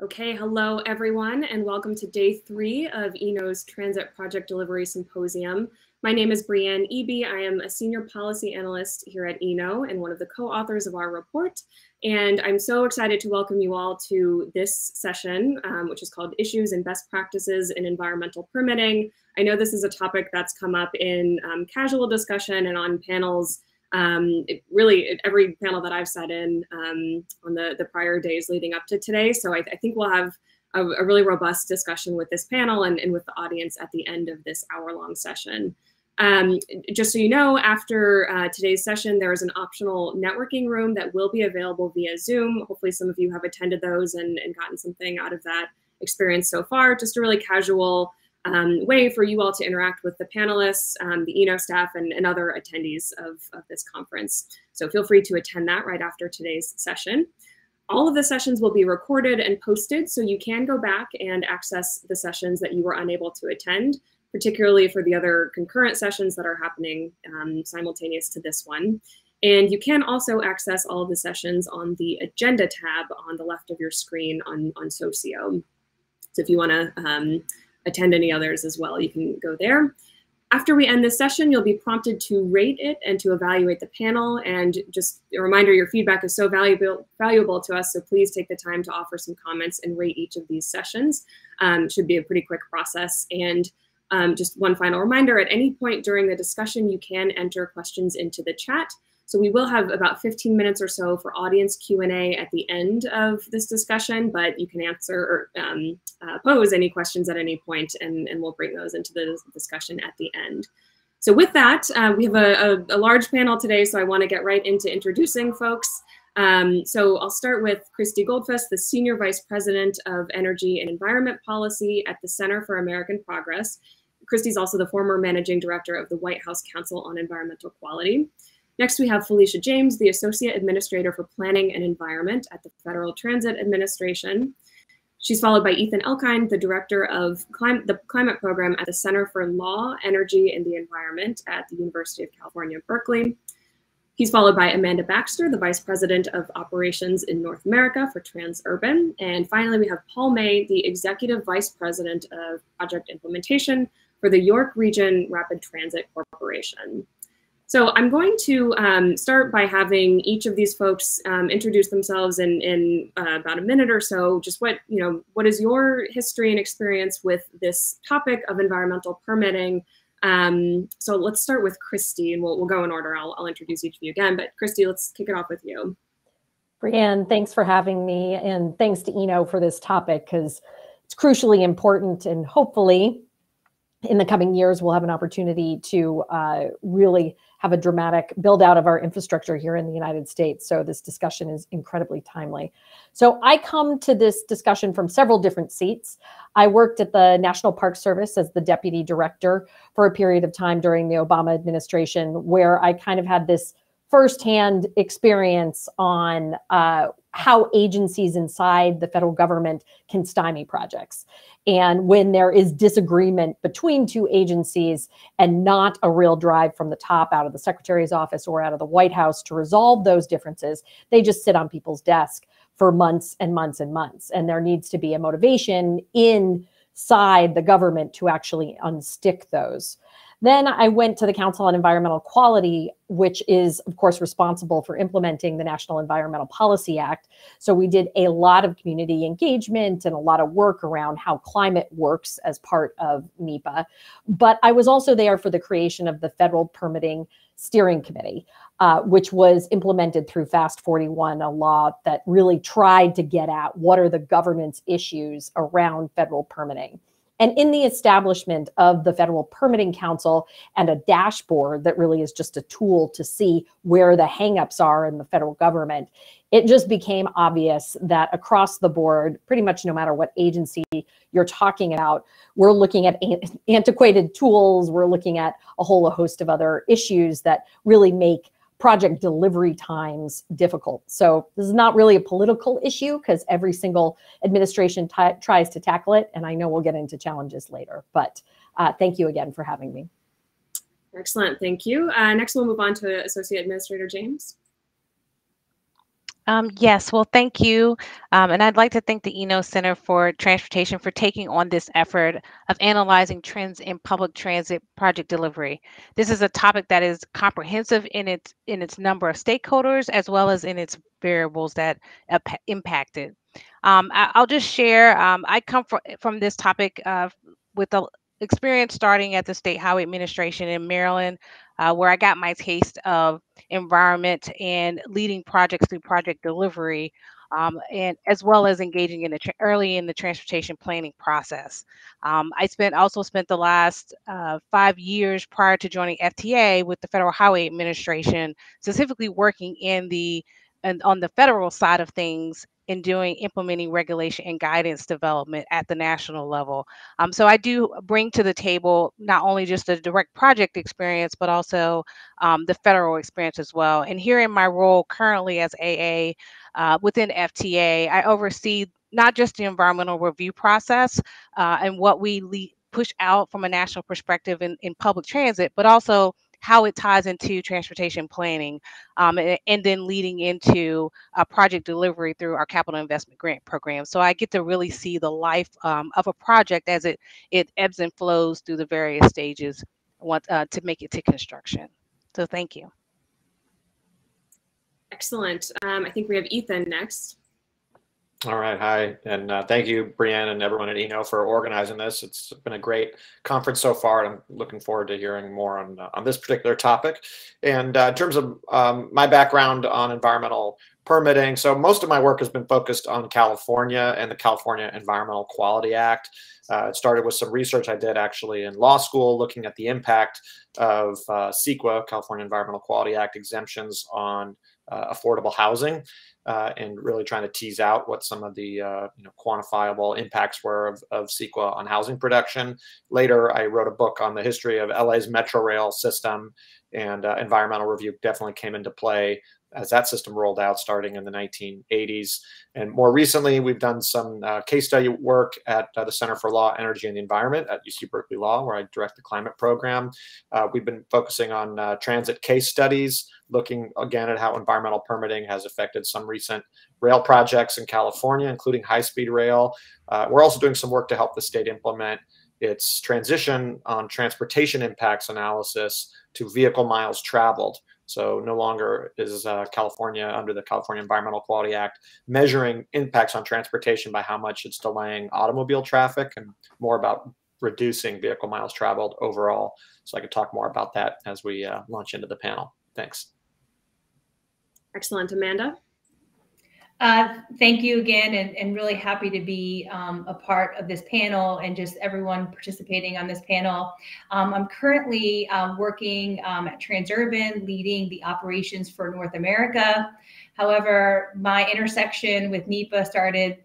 Okay, hello everyone, and welcome to day three of ENO's Transit Project Delivery Symposium. My name is Brianne Eby. I am a senior policy analyst here at ENO and one of the co-authors of our report. And I'm so excited to welcome you all to this session, um, which is called Issues and Best Practices in Environmental Permitting. I know this is a topic that's come up in um, casual discussion and on panels um, really every panel that I've sat in um, on the, the prior days leading up to today. So I, I think we'll have a, a, really robust discussion with this panel and, and with the audience at the end of this hour long session. Um, just so you know, after uh, today's session, there is an optional networking room that will be available via Zoom. Hopefully some of you have attended those and, and gotten something out of that experience so far. Just a really casual um, way for you all to interact with the panelists, um, the ENO staff, and, and other attendees of, of this conference. So feel free to attend that right after today's session. All of the sessions will be recorded and posted, so you can go back and access the sessions that you were unable to attend, particularly for the other concurrent sessions that are happening um, simultaneous to this one. And you can also access all of the sessions on the agenda tab on the left of your screen on, on Socio. So if you want to um, attend any others as well, you can go there. After we end this session, you'll be prompted to rate it and to evaluate the panel. And just a reminder, your feedback is so valuable, valuable to us, so please take the time to offer some comments and rate each of these sessions. Um, should be a pretty quick process. And um, just one final reminder, at any point during the discussion, you can enter questions into the chat. So we will have about 15 minutes or so for audience Q&A at the end of this discussion, but you can answer or um, uh, pose any questions at any point and, and we'll bring those into the discussion at the end. So with that, uh, we have a, a, a, large panel today, so I want to get right into introducing folks. Um, so I'll start with Christy Goldfuss, the Senior Vice President of Energy and Environment Policy at the Center for American Progress. Christy's also the former Managing Director of the White House Council on Environmental Quality. Next, we have Felicia James, the Associate Administrator for Planning and Environment at the Federal Transit Administration. She's followed by Ethan Elkind, the Director of Clim the Climate Program at the Center for Law, Energy, and the Environment at the University of California, Berkeley. He's followed by Amanda Baxter, the Vice President of Operations in North America for Transurban. And finally, we have Paul May, the Executive Vice President of Project Implementation for the York Region Rapid Transit Corporation. So I'm going to um, start by having each of these folks um, introduce themselves in, in uh, about a minute or so. Just what you know, what is your history and experience with this topic of environmental permitting? Um, so let's start with Christy, and we'll, we'll go in order. I'll, I'll introduce each of you again, but Christy, let's kick it off with you. Brianne, thanks for having me, and thanks to Eno for this topic because it's crucially important, and hopefully, in the coming years, we'll have an opportunity to uh, really have a dramatic build out of our infrastructure here in the United States. So this discussion is incredibly timely. So I come to this discussion from several different seats. I worked at the National Park Service as the deputy director for a period of time during the Obama administration, where I kind of had this firsthand experience on uh, how agencies inside the federal government can stymie projects. And when there is disagreement between two agencies and not a real drive from the top out of the secretary's office or out of the White House to resolve those differences, they just sit on people's desk for months and months and months. And there needs to be a motivation inside the government to actually unstick those. Then I went to the Council on Environmental Quality, which is, of course, responsible for implementing the National Environmental Policy Act. So we did a lot of community engagement and a lot of work around how climate works as part of NEPA. But I was also there for the creation of the Federal Permitting Steering Committee, uh, which was implemented through FAST 41, a law that really tried to get at what are the government's issues around federal permitting and in the establishment of the Federal Permitting Council and a dashboard that really is just a tool to see where the hangups are in the federal government, it just became obvious that across the board, pretty much no matter what agency you're talking about, we're looking at antiquated tools, we're looking at a whole host of other issues that really make project delivery times difficult. So this is not really a political issue because every single administration tries to tackle it. And I know we'll get into challenges later, but uh, thank you again for having me. Excellent, thank you. Uh, next we'll move on to Associate Administrator James. Um, yes, well, thank you. Um, and I'd like to thank the Eno Center for Transportation for taking on this effort of analyzing trends in public transit project delivery. This is a topic that is comprehensive in its in its number of stakeholders as well as in its variables that impact it. Um, I, will just share. Um, I come from from this topic uh, with the experience starting at the State Highway Administration in Maryland, uh, where I got my taste of environment and leading projects through project delivery, um, and as well as engaging in the tra- early in the transportation planning process. Um, I spent also spent the last uh, five years prior to joining FTA with the Federal Highway Administration, specifically working in the and on the federal side of things in doing implementing regulation and guidance development at the national level. Um, so I do bring to the table not only just the direct project experience, but also um, the federal experience as well. And here in my role currently as AA uh, within FTA, I oversee not just the environmental review process uh, and what we push out from a national perspective in, in public transit, but also how it ties into transportation planning, um, and, and, then leading into a project delivery through our capital investment grant program. So I get to really see the life um, of a project as it it ebbs and flows through the various stages want, uh, to make it to construction. So thank you. Excellent. Um, I think we have Ethan next. All right, hi, and uh, thank you, Brianne, and everyone at Eno for organizing this. It's been a great conference so far, and I'm looking forward to hearing more on uh, on this particular topic. And uh, in terms of um, my background on environmental permitting, so most of my work has been focused on California and the California Environmental Quality Act. Uh, it started with some research I did actually in law school, looking at the impact of uh, CEQA, California Environmental Quality Act exemptions on uh, affordable housing uh, and really trying to tease out what some of the uh, you know, quantifiable impacts were of, of CEQA on housing production. Later, I wrote a book on the history of LA's metro rail system, and uh, environmental review definitely came into play as that system rolled out starting in the 1980s. And more recently, we've done some uh, case study work at uh, the Center for Law, Energy, and the Environment at UC Berkeley Law, where I direct the climate program. Uh, we've been focusing on uh, transit case studies, looking again at how environmental permitting has affected some recent rail projects in California, including high speed rail. Uh, we're also doing some work to help the state implement its transition on transportation impacts analysis to vehicle miles traveled. So no longer is uh, California under the California Environmental Quality Act measuring impacts on transportation by how much it's delaying automobile traffic and more about reducing vehicle miles traveled overall. So I could talk more about that as we uh, launch into the panel. Thanks. Excellent. Amanda? Uh, thank you again, and, and really happy to be um, a part of this panel and just everyone participating on this panel. Um, I'm currently um, working um, at Transurban, leading the operations for North America. However, my intersection with NEPA started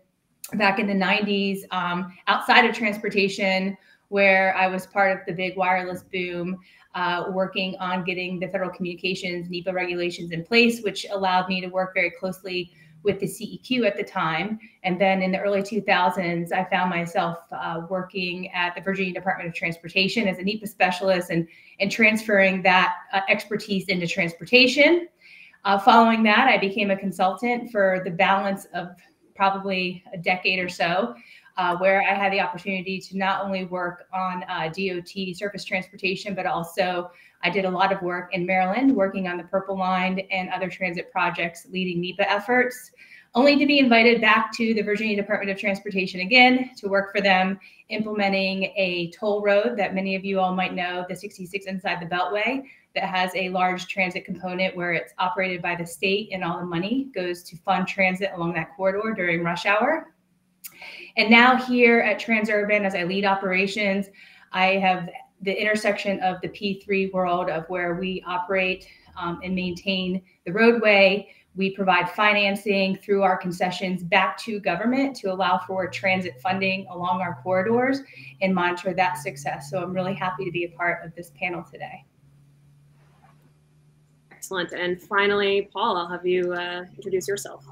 back in the 90s um, outside of transportation, where I was part of the big wireless boom. Uh, working on getting the federal communications NEPA regulations in place, which allowed me to work very closely with the CEQ at the time. And then in the early 2000s, I found myself uh, working at the Virginia Department of Transportation as a NEPA specialist and, and transferring that uh, expertise into transportation. Uh, following that, I became a consultant for the balance of probably a decade or so, uh, where I had the opportunity to not only work on uh, DOT surface transportation, but also I did a lot of work in Maryland, working on the Purple Line and other transit projects, leading NEPA efforts, only to be invited back to the Virginia Department of Transportation again to work for them, implementing a toll road that many of you all might know, the 66 inside the Beltway, that has a large transit component where it's operated by the state and all the money goes to fund transit along that corridor during rush hour. And now here at Transurban, as I lead operations, I have the intersection of the P3 world of where we operate um, and maintain the roadway. We provide financing through our concessions back to government to allow for transit funding along our corridors and monitor that success. So I'm really happy to be a part of this panel today. Excellent. And finally, Paul, I'll have you uh, introduce yourself.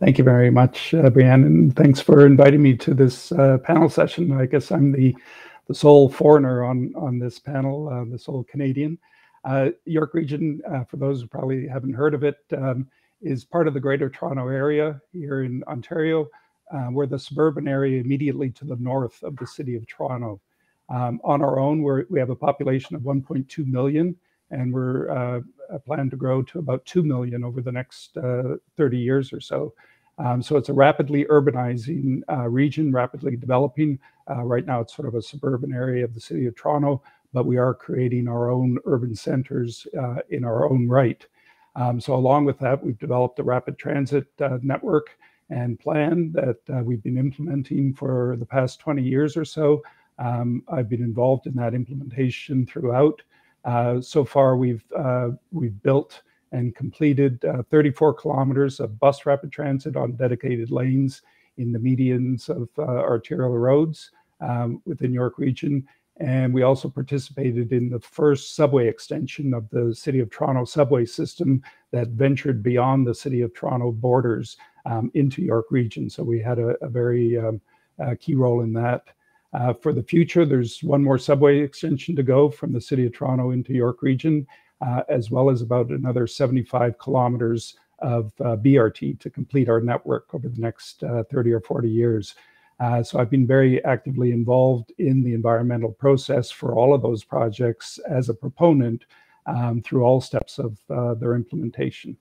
Thank you very much, uh, Brianne, and thanks for inviting me to this uh, panel session. I guess I'm the the sole foreigner on on this panel, uh, the sole Canadian. Uh, York Region, uh, for those who probably haven't heard of it, um, is part of the Greater Toronto Area here in Ontario. Uh, we're the suburban area immediately to the north of the city of Toronto. Um, on our own, we have a population of 1.2 million, and we're uh, plan to grow to about 2 million over the next uh, 30 years or so. Um, so it's a rapidly urbanizing uh, region, rapidly developing. Uh, right now, it's sort of a suburban area of the city of Toronto, but we are creating our own urban centers uh, in our own right. Um, so along with that, we've developed a rapid transit uh, network and plan that uh, we've been implementing for the past 20 years or so. Um, I've been involved in that implementation throughout. Uh, so far, we've we've built and completed uh, 34 kilometers of bus rapid transit on dedicated lanes in the medians of uh, arterial roads um, within York Region. And we also participated in the first subway extension of the City of Toronto subway system that ventured beyond the City of Toronto borders um, into York Region. So we had a, a very um, key role in that. Uh, for the future, there's one more subway extension to go from the City of Toronto into York Region, uh, as well as about another 75 kilometers of uh, BRT to complete our network over the next uh, 30 or 40 years. Uh, so I've been very actively involved in the environmental process for all of those projects as a proponent um, through all steps of uh, their implementation.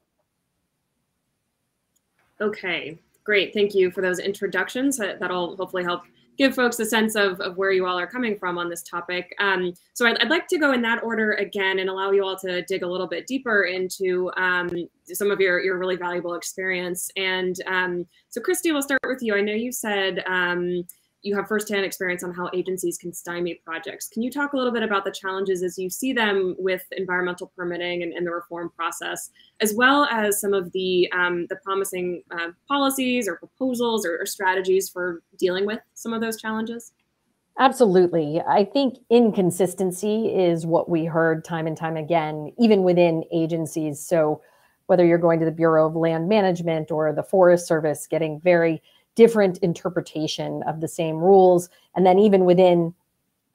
Okay, great. Thank you for those introductions. That'll hopefully help give folks a sense of, of where you all are coming from on this topic. Um, so I'd, I'd, like to go in that order again and allow you all to dig a little bit deeper into um, some of your, your really valuable experience. And um, so Christy, we'll start with you. I know you said um, you have firsthand experience on how agencies can stymie projects. Can you talk a little bit about the challenges as you see them with environmental permitting and, and the reform process, as well as some of the um, the promising uh, policies or proposals or, or strategies for dealing with some of those challenges? Absolutely. I think inconsistency is what we heard time and time again, even within agencies. So, whether you're going to the Bureau of Land Management or the Forest Service, getting very different interpretation of the same rules. And then even within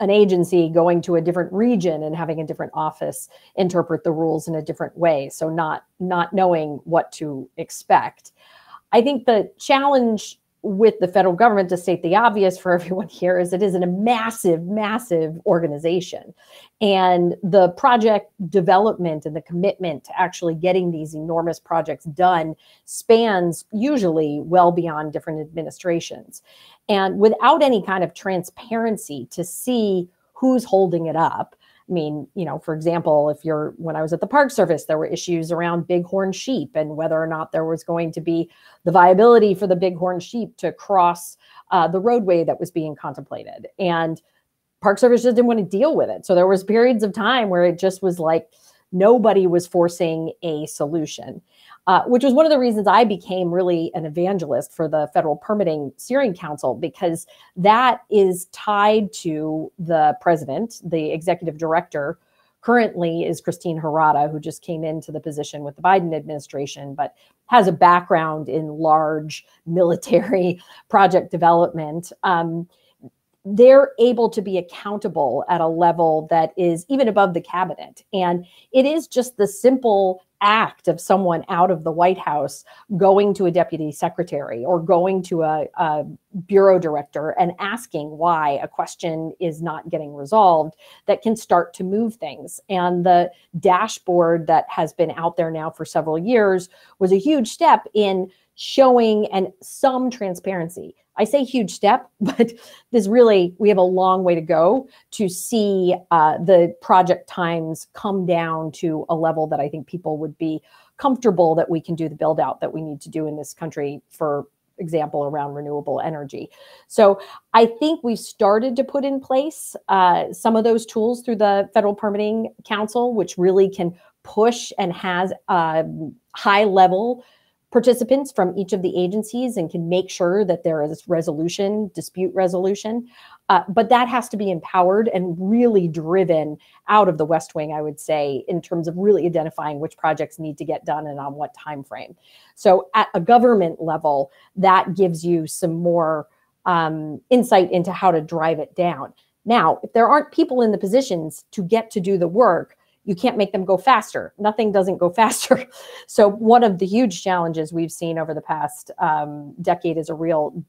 an agency going to a different region and having a different office interpret the rules in a different way. So not not knowing what to expect. I think the challenge with the federal government to state the obvious for everyone here is it is a massive massive organization. And the project development and the commitment to actually getting these enormous projects done spans usually well beyond different administrations. And without any kind of transparency to see who's holding it up I mean, you know, for example, if you're when I was at the Park Service, there were issues around bighorn sheep and whether or not there was going to be the viability for the bighorn sheep to cross uh, the roadway that was being contemplated. And Park Service just didn't want to deal with it. So there was periods of time where it just was like nobody was forcing a solution uh, which was one of the reasons I became really an evangelist for the Federal Permitting Steering Council, because that is tied to the president, the executive director. Currently is Christine Harada, who just came into the position with the Biden administration, but has a background in large military project development. Um, they're able to be accountable at a level that is even above the cabinet. And it is just the simple act of someone out of the White House going to a deputy secretary or going to a, a, bureau director and asking why a question is not getting resolved that can start to move things. And the dashboard that has been out there now for several years was a huge step in showing and some transparency. I say huge step, but this really, we have a long way to go to see uh, the project times come down to a level that I think people would be comfortable that we can do the build out that we need to do in this country for example around renewable energy. So i think we've started to put in place uh, some of those tools through the federal permitting council which really can push and has a high level participants from each of the agencies and can make sure that there is resolution, dispute resolution. Uh, but that has to be empowered and really driven out of the West Wing, I would say, in terms of really identifying which projects need to get done and on what time frame. So at a government level, that gives you some more um, insight into how to drive it down. Now, if there aren't people in the positions to get to do the work, you can't make them go faster. Nothing doesn't go faster. So one of the huge challenges we've seen over the past um, decade is a real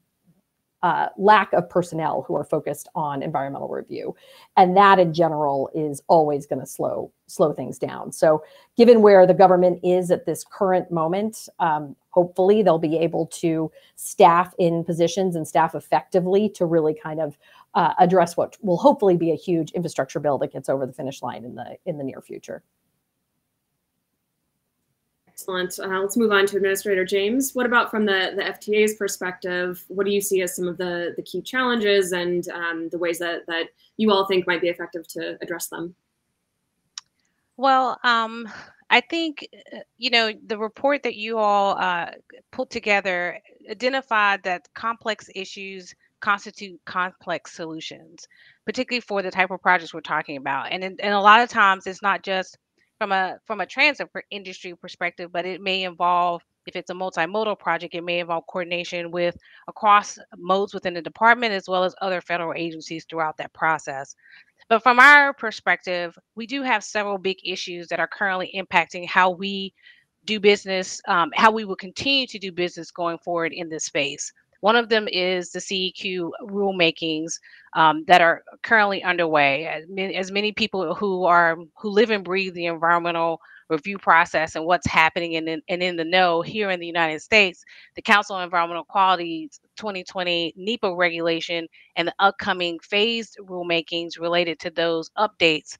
uh, lack of personnel who are focused on environmental review, and that in general is always going to slow slow things down. So, given where the government is at this current moment, um, hopefully they'll be able to staff in positions and staff effectively to really kind of uh, address what will hopefully be a huge infrastructure bill that gets over the finish line in the in the near future. Excellent. Uh, let's move on to Administrator James. What about from the, the FTA's perspective? What do you see as some of the, the key challenges and um, the ways that, that you all think might be effective to address them? Well, um, I think, uh, you know, the report that you all uh, put together identified that complex issues constitute complex solutions, particularly for the type of projects we're talking about. And, and a lot of times it's not just from a from a transit industry perspective, but it may involve if it's a multimodal project, it may involve coordination with across modes within the department as well as other federal agencies throughout that process. But from our perspective, we do have several big issues that are currently impacting how we do business, um, how we will continue to do business going forward in this space. One of them is the CEQ rulemakings um, that are currently underway. As many, as many people who are who live and breathe the environmental review process and what's happening and in, and in the know here in the United States, the Council on Environmental Quality 2020 NEPA regulation and the upcoming phased rulemakings related to those updates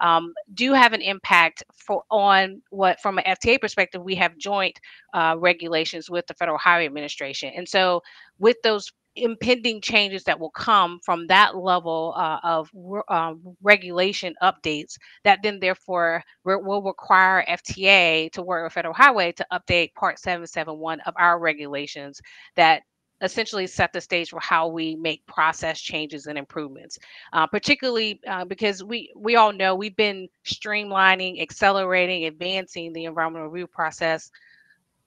um, do have an impact for on what from an FTA perspective we have joint uh, regulations with the Federal Highway Administration, and so with those impending changes that will come from that level uh, of um, regulation updates that then therefore will require FTA to work with Federal Highway to update Part 771 of our regulations that essentially set the stage for how we make process changes and improvements. Uh, particularly uh, because we we all know we've been streamlining accelerating advancing the environmental review process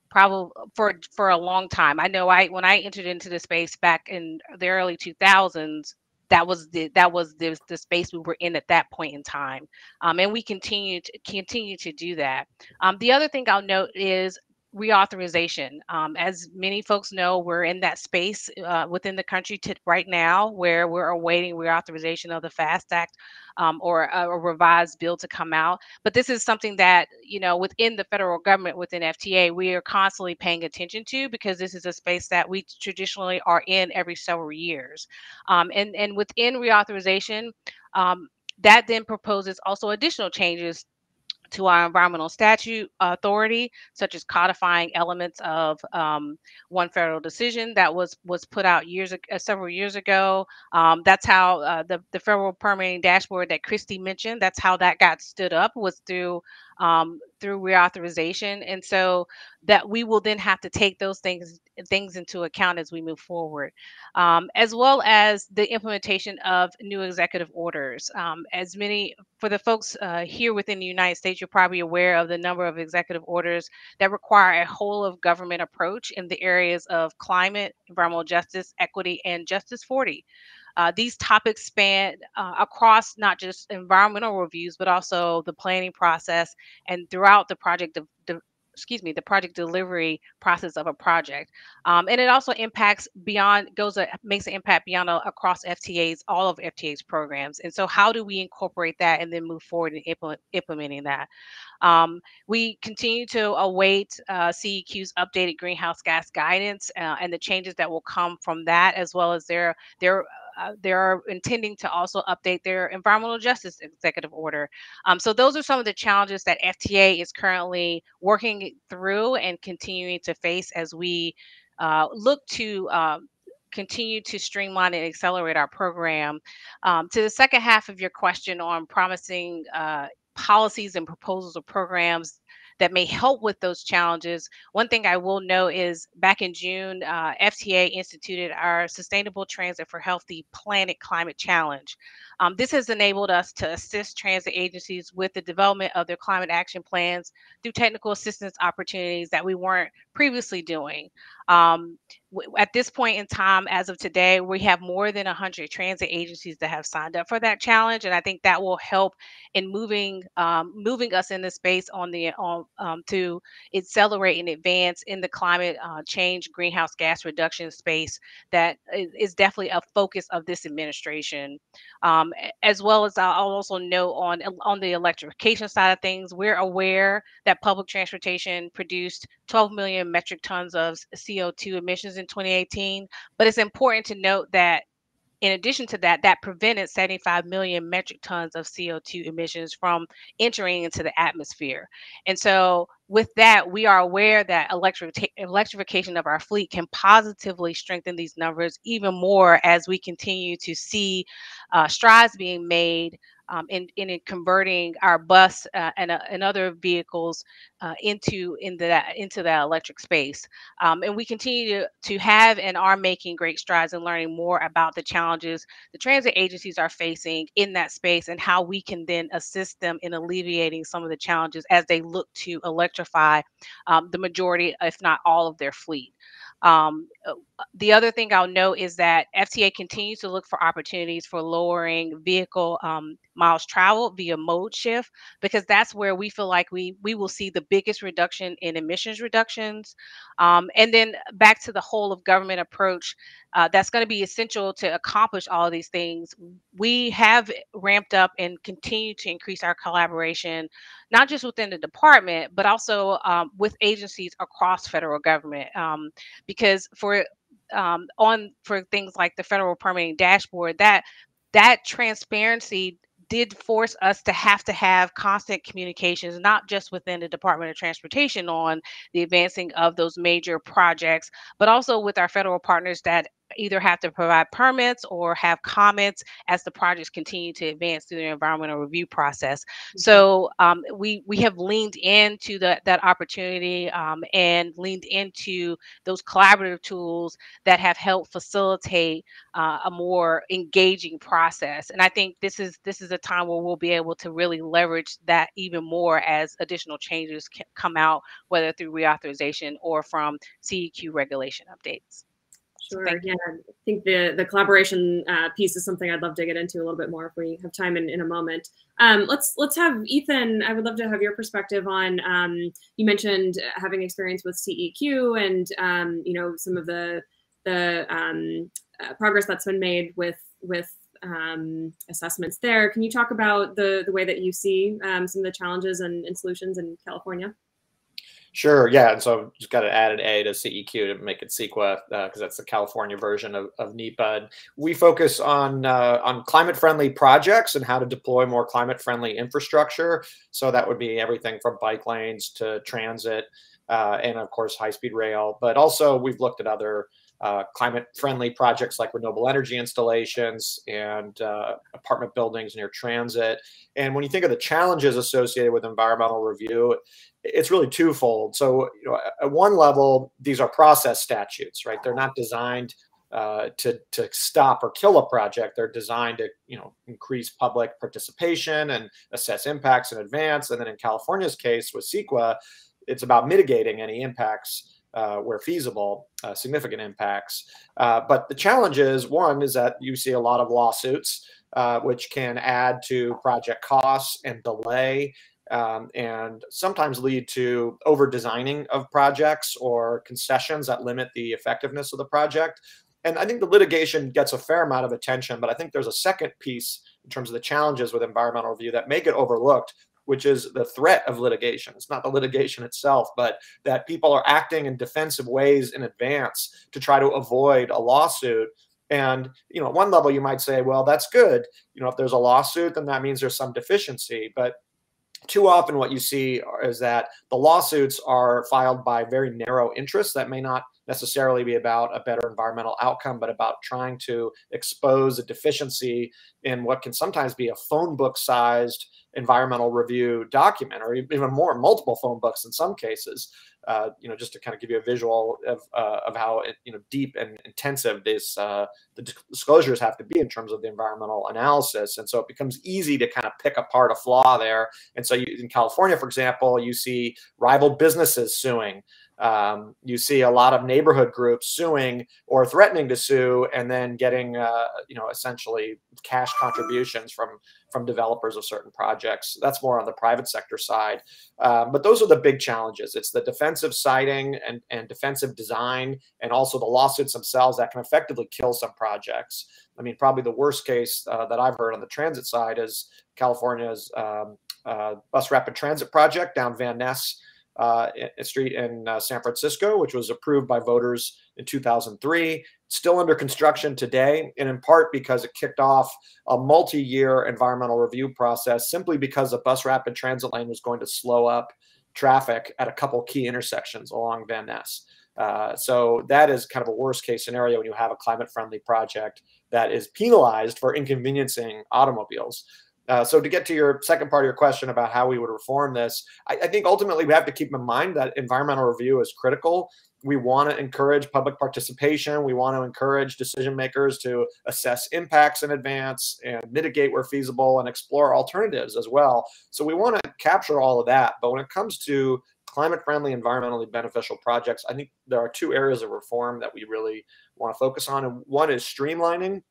probably for for a long time. I know i when i entered into the space back in the early 2000s that was the that was the, the space we were in at that point in time. Um, and we continue to continue to do that. Um, the other thing i'll note is reauthorization. Um, as many folks know, we're in that space uh, within the country to, right now where we're awaiting reauthorization of the FAST Act um, or a, a, revised bill to come out. But this is something that, you know, within the federal government, within FTA, we are constantly paying attention to because this is a space that we traditionally are in every several years. Um, and, and within reauthorization, um, that then proposes also additional changes to our environmental statute authority, such as codifying elements of um, one federal decision that was was put out years uh, several years ago. Um, that's how uh, the the federal permitting dashboard that Christy mentioned. That's how that got stood up was through um, through reauthorization, and so that we will then have to take those things things into account as we move forward, um, as well as the implementation of new executive orders. Um, as many for the folks uh, here within the United States, you're probably aware of the number of executive orders that require a whole of government approach in the areas of climate, environmental justice, equity, and Justice 40. Uh, these topics span uh, across not just environmental reviews, but also the planning process and throughout the project of de- excuse me, the project delivery process of a project. Um, and it also impacts beyond, goes, a, makes an impact beyond a, across FTA's, all of FTA's programs. And so how do we incorporate that and then move forward in implement, implementing that? Um, we continue to await uh, CEQ's updated greenhouse gas guidance uh, and the changes that will come from that, as well as their, their uh, they are intending to also update their environmental justice executive order. Um, so those are some of the challenges that FTA is currently working through and continuing to face as we uh, look to um, continue to streamline and accelerate our program. Um, to the second half of your question on promising uh, policies and proposals or programs that may help with those challenges. One thing I will note is back in June, uh, FTA instituted our Sustainable Transit for Healthy Planet Climate Challenge. Um, this has enabled us to assist transit agencies with the development of their climate action plans through technical assistance opportunities that we weren't previously doing. Um, at this point in time, as of today, we have more than 100 transit agencies that have signed up for that challenge, and I think that will help in moving um, moving us in the space on the on um, to accelerate and advance in the climate uh, change greenhouse gas reduction space. That is definitely a focus of this administration, um, as well as I'll also note on on the electrification side of things, we're aware that public transportation produced 12 million metric tons of CO2 emissions in 2018. But it's important to note that in addition to that, that prevented 75 million metric tons of CO2 emissions from entering into the atmosphere. And so, with that, we are aware that electric- electrification of our fleet can positively strengthen these numbers even more as we continue to see uh, strides being made um, in, in converting our bus uh, and, uh, and other vehicles uh, into in that into that electric space. Um, and we continue to, to have and are making great strides in learning more about the challenges the transit agencies are facing in that space and how we can then assist them in alleviating some of the challenges as they look to electrify um, the majority, if not all, of their fleet. Um, uh, the other thing I'll note is that FTA continues to look for opportunities for lowering vehicle um, miles traveled via mode shift because that's where we feel like we we will see the biggest reduction in emissions reductions. Um, and then back to the whole of government approach, uh, that's going to be essential to accomplish all these things. We have ramped up and continue to increase our collaboration, not just within the department, but also um, with agencies across federal government. Um, because for um, on for things like the federal permitting dashboard, that that transparency did force us to have to have constant communications, not just within the Department of Transportation on the advancing of those major projects, but also with our federal partners that either have to provide permits or have comments as the projects continue to advance through the environmental review process. Mm-hmm. So um, we we have leaned into the, that opportunity um, and leaned into those collaborative tools that have helped facilitate uh, a more engaging process. And I think this is this is a time where we'll be able to really leverage that even more as additional changes come out, whether through reauthorization or from CEQ regulation updates. Sure. Yeah, I think the the collaboration uh, piece is something I'd love to get into a little bit more if we have time in, in a moment. Um, let's let's have Ethan. I would love to have your perspective on. Um, you mentioned having experience with CEQ and um, you know some of the the um, uh, progress that's been made with with um, assessments there. Can you talk about the the way that you see um, some of the challenges and, and solutions in California? Sure. Yeah. And so just got to add an A to CEQ to make it CEQA because uh, that's the California version of, of NEPA. And we focus on uh, on climate friendly projects and how to deploy more climate friendly infrastructure. So that would be everything from bike lanes to transit uh, and of course high speed rail. But also we've looked at other uh, climate friendly projects like renewable energy installations and uh, apartment buildings near transit. And when you think of the challenges associated with environmental review, it's really twofold. So, you know, at one level, these are process statutes, right? They're not designed uh, to to stop or kill a project. They're designed to you know increase public participation and assess impacts in advance. And then in California's case with CEQA, it's about mitigating any impacts uh, where feasible, uh, significant impacts. Uh, but the challenge is one is that you see a lot of lawsuits, uh, which can add to project costs and delay. Um, and sometimes lead to over designing of projects or concessions that limit the effectiveness of the project. And I think the litigation gets a fair amount of attention, but I think there's a second piece in terms of the challenges with environmental review that may get overlooked, which is the threat of litigation. It's not the litigation itself, but that people are acting in defensive ways in advance to try to avoid a lawsuit. And you know, at one level, you might say, well, that's good. You know, if there's a lawsuit, then that means there's some deficiency. But too often, what you see is that the lawsuits are filed by very narrow interests that may not necessarily be about a better environmental outcome, but about trying to expose a deficiency in what can sometimes be a phone book sized environmental review document, or even more, multiple phone books in some cases. Uh, you know, just to kind of give you a visual of, uh, of how it, you know deep and intensive this uh, the disclosures have to be in terms of the environmental analysis, and so it becomes easy to kind of pick apart a flaw there. And so, you, in California, for example, you see rival businesses suing um, you see a lot of neighborhood groups suing or threatening to sue and then getting uh, you know essentially cash contributions from from developers of certain projects. That's more on the private sector side. Um, but those are the big challenges. It's the defensive siting and, and defensive design and also the lawsuits themselves that can effectively kill some projects. I mean probably the worst case uh, that i've heard on the transit side is california's um, uh, bus rapid transit project down van ness uh, street in uh, San Francisco, which was approved by voters in 2003. Still under construction today, and in part because it kicked off a multi year environmental review process simply because a bus rapid transit lane was going to slow up traffic at a couple key intersections along Van Ness. Uh, so that is kind of a worst case scenario when you have a climate friendly project that is penalized for inconveniencing automobiles. Uh, so to get to your second part of your question about how we would reform this, I, I think ultimately we have to keep in mind that environmental review is critical. We want to encourage public participation. We want to encourage decision makers to assess impacts in advance and mitigate where feasible and explore alternatives as well. So we want to capture all of that. But when it comes to climate friendly, environmentally beneficial projects, I think there are two areas of reform that we really want to focus on. And one is streamlining.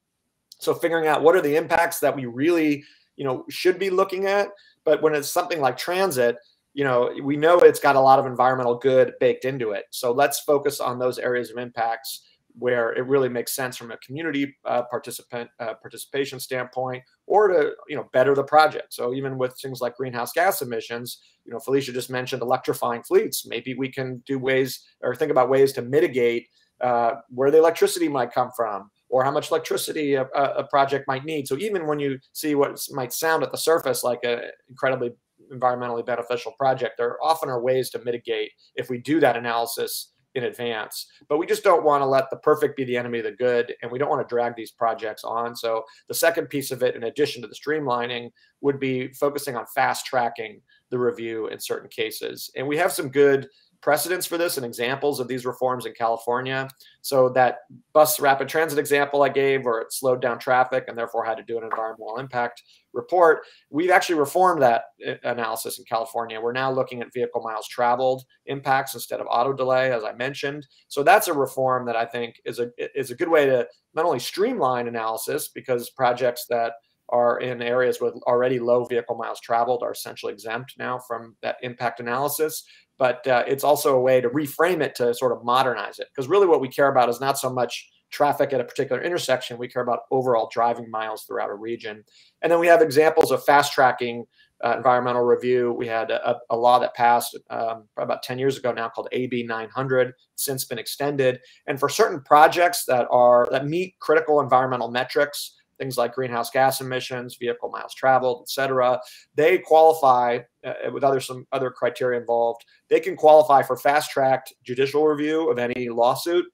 So figuring out what are the impacts that we really you know should be looking at but when it's something like transit you know we know it's got a lot of environmental good baked into it. So let's focus on those areas of impacts where it really makes sense from a community uh, participant uh, participation standpoint or to you know better the project. So even with things like greenhouse gas emissions you know felicia just mentioned electrifying fleets. Maybe we can do ways or think about ways to mitigate uh, where the electricity might come from or how much electricity a, a, project might need. So even when you see what might sound at the surface like an incredibly environmentally beneficial project, there often are ways to mitigate if we do that analysis in advance. But we just don't want to let the perfect be the enemy of the good, and we don't want to drag these projects on. So the second piece of it, in addition to the streamlining, would be focusing on fast tracking the review in certain cases. And we have some good precedents for this and examples of these reforms in California. So that bus rapid transit example I gave, where it slowed down traffic and therefore had to do an environmental impact report, we've actually reformed that uh, analysis in California. We're now looking at vehicle miles traveled impacts instead of auto delay, as I mentioned. So that's a reform that I think is a is a good way to not only streamline analysis because projects that are in areas with already low vehicle miles traveled are essentially exempt now from that impact analysis but uh, it's also a way to reframe it to sort of modernize it. Because really, what we care about is not so much traffic at a particular intersection, we care about overall driving miles throughout a region. And then we have examples of fast tracking uh, environmental review. We had a, a law that passed um, about 10 years ago now called AB 900, since been extended. And for certain projects that are that meet critical environmental metrics, things like greenhouse gas emissions, vehicle miles traveled, et cetera, they qualify uh, with other some other criteria involved. They can qualify for fast-tracked judicial review of any lawsuit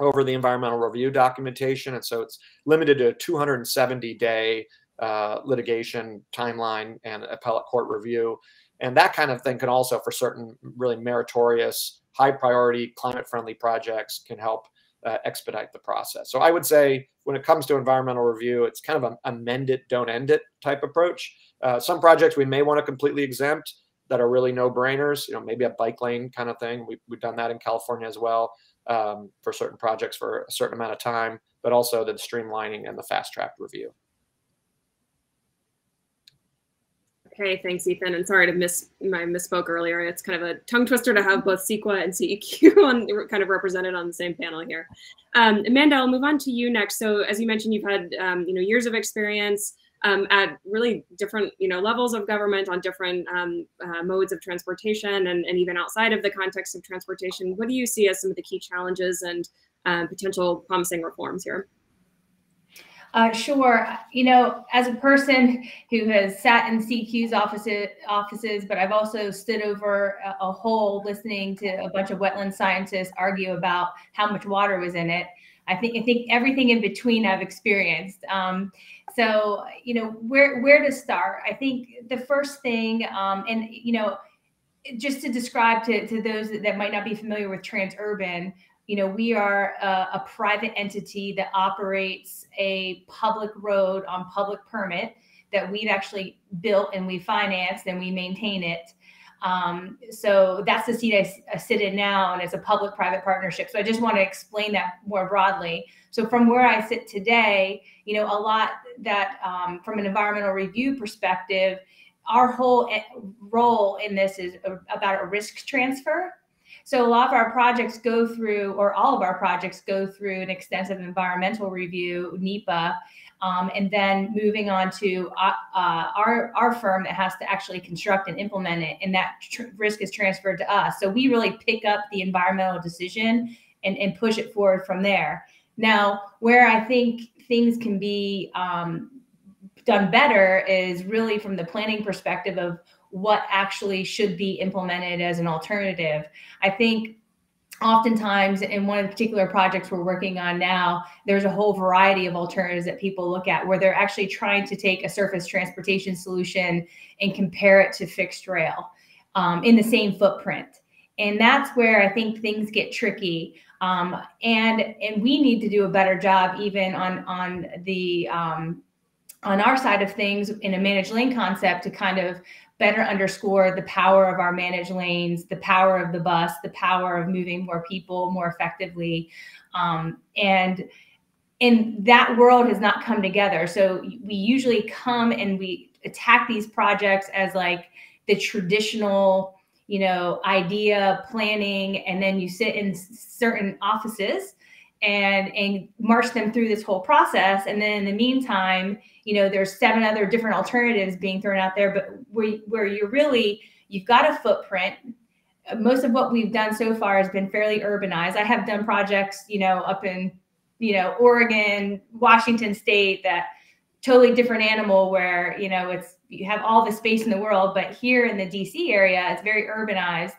over the environmental review documentation, and so it's limited to a 270-day uh, litigation timeline and appellate court review. And that kind of thing can also, for certain really meritorious, high priority, climate friendly projects, can help uh, expedite the process. So I would say when it comes to environmental review, it's kind of an amend it, don't end it type approach. Uh, some projects we may want to completely exempt that are really no brainers, you know, maybe a bike lane kind of thing. We, have done that in California as well um, for certain projects for a certain amount of time, but also the streamlining and the fast track review. Okay, thanks, Ethan. And sorry to miss my misspoke earlier. It's kind of a tongue twister to have both CEQA and CEQ on kind of represented on the same panel here. Um, Amanda, I'll move on to you next. So as you mentioned, you've had um, you know years of experience um, at really different you know levels of government on different um, uh, modes of transportation and, and even outside of the context of transportation. What do you see as some of the key challenges and uh, potential promising reforms here? Uh, sure. You know, as a person who has sat in CEQ's offices, offices, but I've also stood over a, a hole listening to a bunch of wetland scientists argue about how much water was in it. I think I think everything in between I've experienced. Um, so you know where where to start. I think the first thing, um, and you know, just to describe to to those that, that might not be familiar with Transurban, you know, we are a, a, private entity that operates a public road on public permit that we've actually built and we financed and we maintain it. Um, so that's the seat I, I, sit in now, and it's a public-private partnership. So I just want to explain that more broadly. So from where I sit today, you know, a lot that um, from an environmental review perspective, our whole eh, role in this is about a risk transfer. So a lot of our projects go through, or all of our projects go through an extensive environmental review, NEPA, um, and then moving on to uh, uh, our our firm that has to actually construct and implement it, and that risk is transferred to us. So we really pick up the environmental decision and, and push it forward from there. Now, where I think things can be um, done better is really from the planning perspective of what actually should be implemented as an alternative. I think oftentimes in one of the particular projects we're working on now there's a whole variety of alternatives that people look at where they're actually trying to take a surface transportation solution and compare it to fixed rail um, in the same footprint and that's where i think things get tricky um, and and we need to do a better job even on on the um, on our side of things in a managed lane concept to kind of better underscore the power of our managed lanes, the power of the bus, the power of moving more people more effectively. Um, and and that world has not come together. So we usually come and we attack these projects as like the traditional, you know, idea planning, and then you sit in certain offices and and march them through this whole process. And then in the meantime, you know there's seven other different alternatives being thrown out there but where, where you're really you've got a footprint. Most of what we've done so far has been fairly urbanized. I have done projects you know up in you know oregon washington state that totally different animal where you know it's you have all the space in the world but here in the dc area it's very urbanized.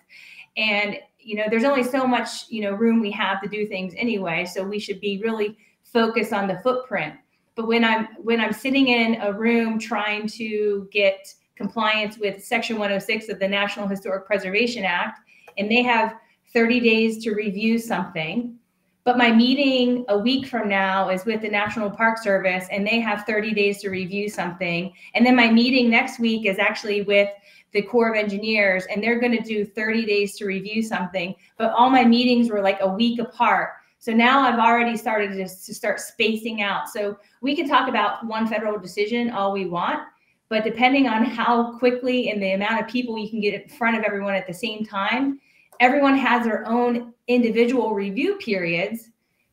And you know there's only so much you know room we have to do things anyway so we should be really focused on the footprint. But when I'm when I'm sitting in a room trying to get compliance with Section 106 of the National Historic Preservation Act, and they have 30 days to review something, but my meeting a week from now is with the National Park Service, and they have 30 days to review something, and then my meeting next week is actually with the Corps of Engineers, and they're going to do 30 days to review something. But all my meetings were like a week apart. So now I've already started to, to start spacing out. So we can talk about one federal decision all we want, but depending on how quickly and the amount of people you can get in front of everyone at the same time, everyone has their own individual review periods.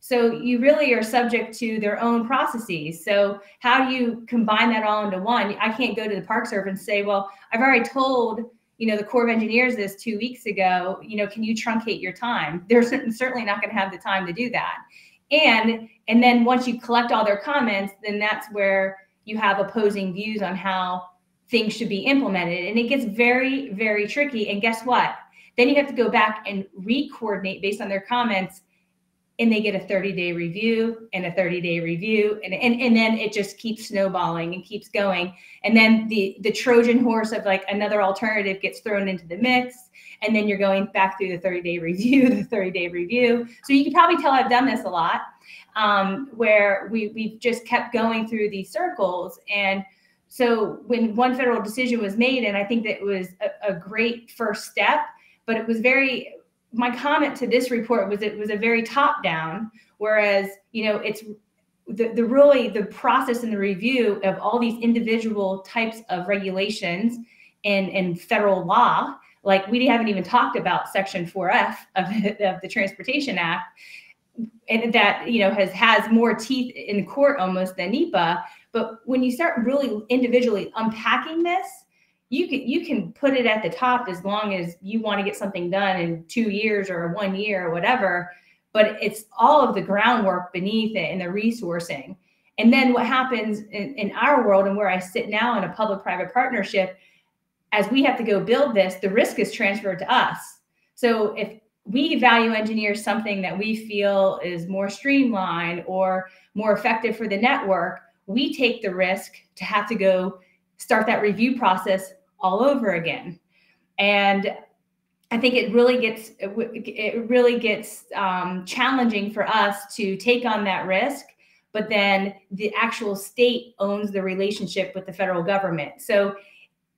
So you really are subject to their own processes. So how do you combine that all into one? I can't go to the Park Service and say, well, I've already told you know the corps of engineers this two weeks ago. You know can you truncate your time? They're certainly not going to have the time to do that. And and then once you collect all their comments then that's where you have opposing views on how things should be implemented. And it gets very very tricky. And guess what? Then you have to go back and re-coordinate based on their comments and they get a 30 day review and a 30 day review and, and and then it just keeps snowballing and keeps going. And then the the trojan horse of like another alternative gets thrown into the mix and then you're going back through the 30 day review the 30 day review. So you can probably tell i've done this a lot um, where we we've just kept going through these circles. And so when one federal decision was made and i think that it was a, a great first step but it was very my comment to this report was it was a very top down, whereas you know it's the, the really the process and the review of all these individual types of regulations and and federal law like we haven't even talked about section 4f of, of the transportation act and that you know has has more teeth in court almost than nepa but when you start really individually unpacking this you can you can put it at the top as long as you want to get something done in two years or one year or whatever but it's all of the groundwork beneath it and the resourcing. And then what happens in, in our world and where i sit now in a public private partnership as we have to go build this the risk is transferred to us. So if we value engineer something that we feel is more streamlined or more effective for the network we take the risk to have to go start that review process all over again. And I think it really gets it really gets um, challenging for us to take on that risk, but then the actual state owns the relationship with the federal government. So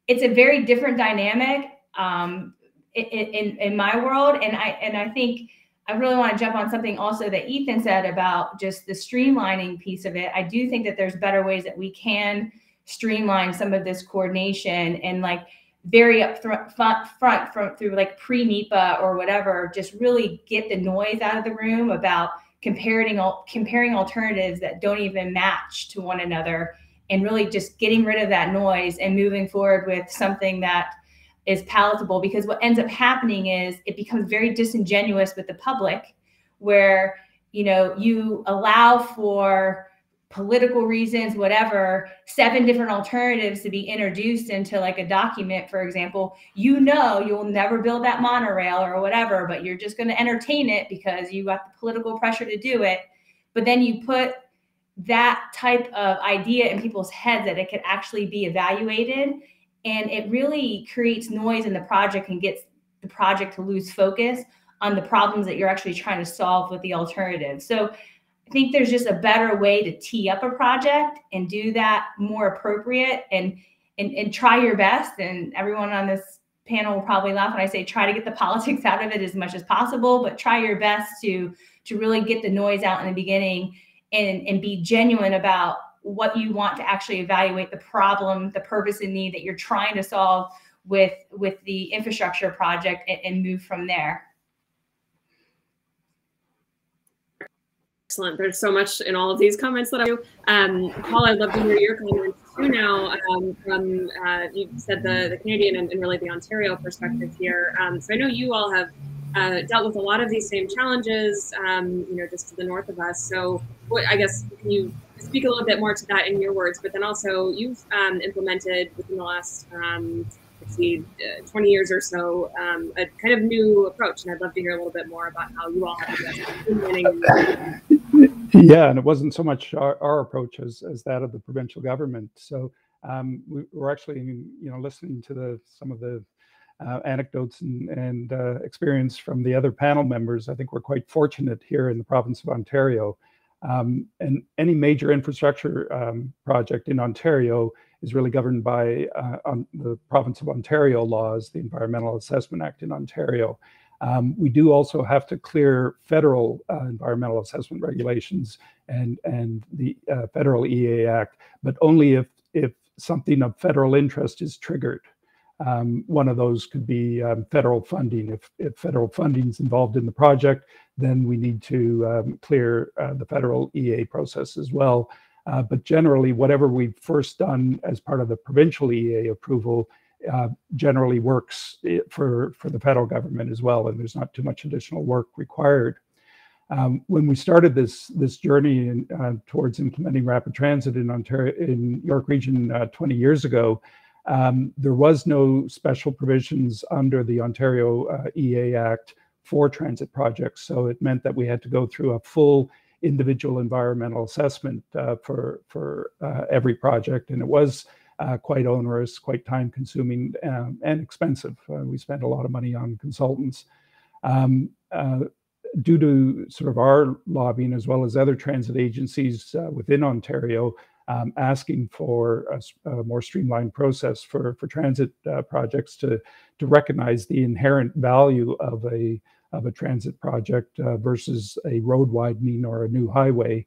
it's a very different dynamic. um, in, in, in my world. And I, and I think I really want to jump on something also that Ethan said about just the streamlining piece of it. I do think that there's better ways that we can streamline some of this coordination and like very up front, front from through like pre NEPA or whatever, just really get the noise out of the room about comparing comparing alternatives that don't even match to one another and really just getting rid of that noise and moving forward with something that is palatable. Because what ends up happening is it becomes very disingenuous with the public where you know you allow for political reasons whatever seven different alternatives to be introduced into like a document for example you know you'll never build that monorail or whatever but you're just going to entertain it because you got the political pressure to do it but then you put that type of idea in people's heads that it could actually be evaluated and it really creates noise in the project and gets the project to lose focus on the problems that you're actually trying to solve with the alternative. So I think there's just a better way to tee up a project and do that more appropriate and and, and try your best. And everyone on this panel will probably laugh when I say try to get the politics out of it as much as possible, but try your best to to really get the noise out in the beginning and, and be genuine about what you want to actually evaluate the problem, the purpose and need that you're trying to solve with with the infrastructure project and, and move from there. Excellent. There's so much in all of these comments that I do. Um, Paul, I'd love to hear your comments too now um, from, uh, you said the, the Canadian and, and, really the Ontario perspective here. Um, so I know you all have uh, dealt with a lot of these same challenges, um, you know, just to the north of us. So what, I guess, can you speak a little bit more to that in your words, but then also you've um, implemented within the last um, see, uh, 20 years or so um, a kind of new approach. And I'd love to hear a little bit more about how you all have been addressed Yeah, and it wasn't so much our, our, approach as, as that of the provincial government. So um, we were actually, you know, listening to the some of the uh, anecdotes and, and uh, experience from the other panel members. I think we're quite fortunate here in the province of Ontario um, and any major infrastructure um, project in Ontario is really governed by uh, the province of Ontario laws, the Environmental Assessment Act in Ontario. Um, we do also have to clear federal uh, environmental assessment regulations and and the uh, federal EA Act, but only if if something of federal interest is triggered. Um, one of those could be um, federal funding. If, if federal funding is involved in the project, then we need to um, clear uh, the federal EA process as well. Uh, but generally, whatever we've first done as part of the provincial EA approval uh, generally works eh, for, for the federal government as well, and there's not too much additional work required. Um, when we started this this journey in, uh, towards implementing rapid transit in Ontario in York Region uh, 20 years ago, um, there was no special provisions under the Ontario uh, EA Act for transit projects. So it meant that we had to go through a full individual environmental assessment uh, for, for uh, every project. And it was uh, quite onerous, quite time consuming, um, and expensive. Uh, we spent a lot of money on consultants. Um, uh, due to sort of our lobbying as well as other transit agencies within Ontario, um, asking for a, a, more streamlined process for, for transit uh, projects to, to recognize the inherent value of a, of a transit project uh, versus a road widening or a new highway.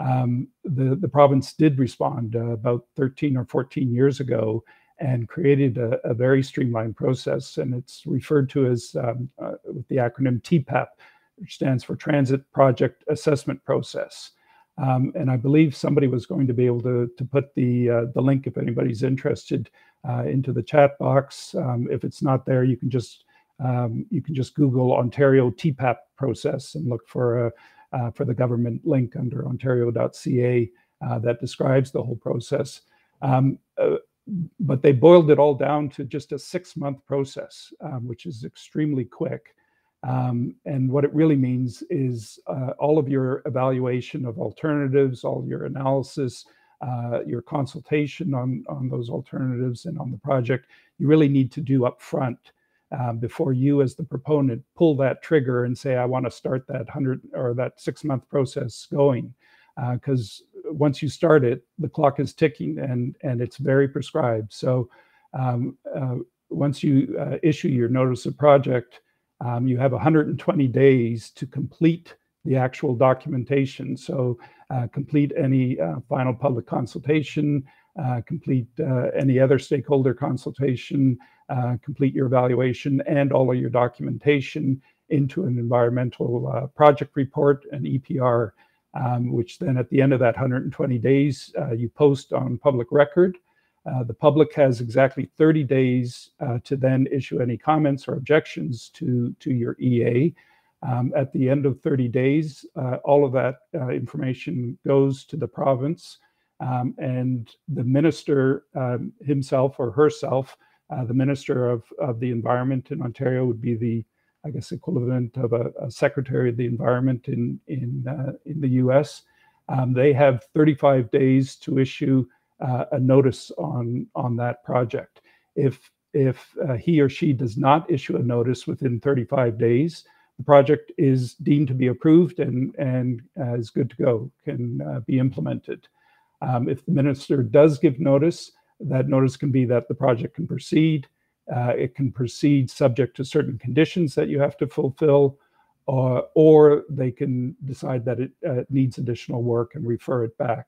Um, the, the province did respond uh, about 13 or 14 years ago and created a, a, very streamlined process. And it's referred to as um, uh, with the acronym TPAP, which stands for Transit Project Assessment Process. Um, and I believe somebody was going to be able to, to put the, uh, the link if anybody's interested uh, into the chat box. Um, if it's not there, you can just um, you can just Google Ontario TPAP process and look for a, uh, for the government link under ontario.ca uh, that describes the whole process. Um, uh, but they boiled it all down to just a six month process, um, which is extremely quick. Um, and what it really means is uh, all of your evaluation of alternatives, all your analysis, uh, your consultation on, on those alternatives and on the project, you really need to do up uh, before you as the proponent pull that trigger and say, I want to start that 100 or that six month process going. Because uh, once you start it, the clock is ticking and, and it's very prescribed. So um, uh, once you uh, issue your notice of project, um, you have 120 days to complete the actual documentation. So uh, complete any uh, final public consultation, complete any other stakeholder consultation, uh, complete your evaluation and all of your documentation into an environmental project report, an EPR, um, which then at the end of that 120 days, you post on public record. Uh, the public has exactly 30 days uh, to then issue any comments or objections to, to your EA. Um, at the end of 30 days, uh, all of that uh, information goes to the province, um, and the minister um, himself or herself, uh, the minister of, of the environment in Ontario, would be the, I guess, equivalent of a, a secretary of the environment in in uh, in the U.S. Um, they have 35 days to issue uh, a notice on on that project. If if uh, he or she does not issue a notice within 35 days, the project is deemed to be approved and, and uh, is good to go, can uh, be implemented. Um, if the minister does give notice, that notice can be that the project can proceed. Uh, it can proceed subject to certain conditions that you have to fulfill, uh, or they can decide that it uh, needs additional work and refer it back.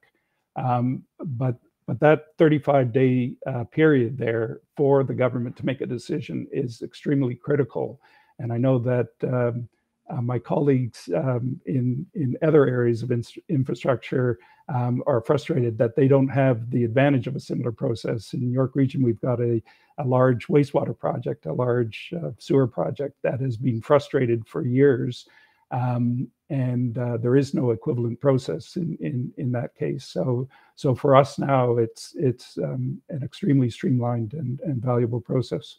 Um, but but that 35 day uh, period there for the government to make a decision is extremely critical. And I know that um, uh, my colleagues um, in, in other areas of in infrastructure um, are frustrated that they don't have the advantage of a similar process. In York Region, we've got a, a large wastewater project, a large uh, sewer project that has been frustrated for years. Um, and uh, there is no equivalent process in, in, in that case. So, so for us now, it's, it's um, an extremely streamlined and, and valuable process.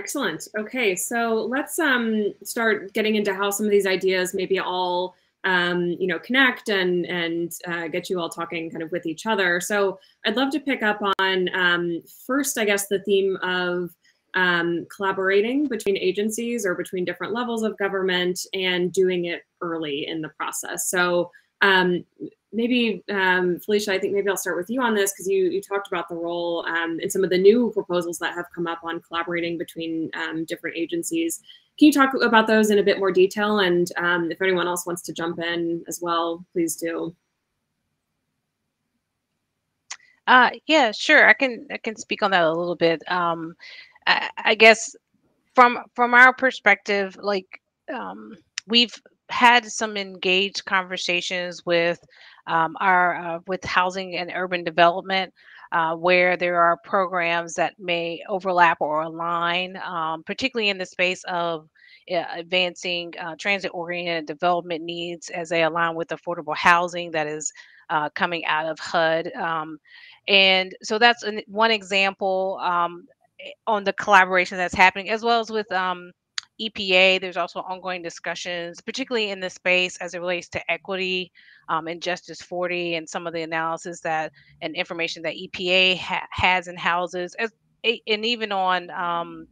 Excellent. Okay, so let's um, start getting into how some of these ideas maybe all um, you know connect and and uh, get you all talking kind of with each other. So I'd love to pick up on um, first, I guess, the theme of um, collaborating between agencies or between different levels of government and doing it early in the process. So um, maybe um, Felicia, I think maybe I'll start with you on this because you you talked about the role um, in some of the new proposals that have come up on collaborating between um, different agencies. Can you talk about those in a bit more detail? And um, if anyone else wants to jump in as well, please do. Uh, yeah, sure. I can I can speak on that a little bit. Um, I, I guess from from our perspective, like um, we've had some engaged conversations with um, our uh, with housing and urban development uh, where there are programs that may overlap or align, um, particularly in the space of uh, advancing uh, transit-oriented development needs as they align with affordable housing that is uh, coming out of HUD. Um, and so that's an, one example um, eh, on the collaboration that's happening, as well as with um, EPA, there's also ongoing discussions, particularly in the space as it relates to equity um, and Justice 40 and some of the analysis that and information that EPA ha- has and houses, as, and even on um,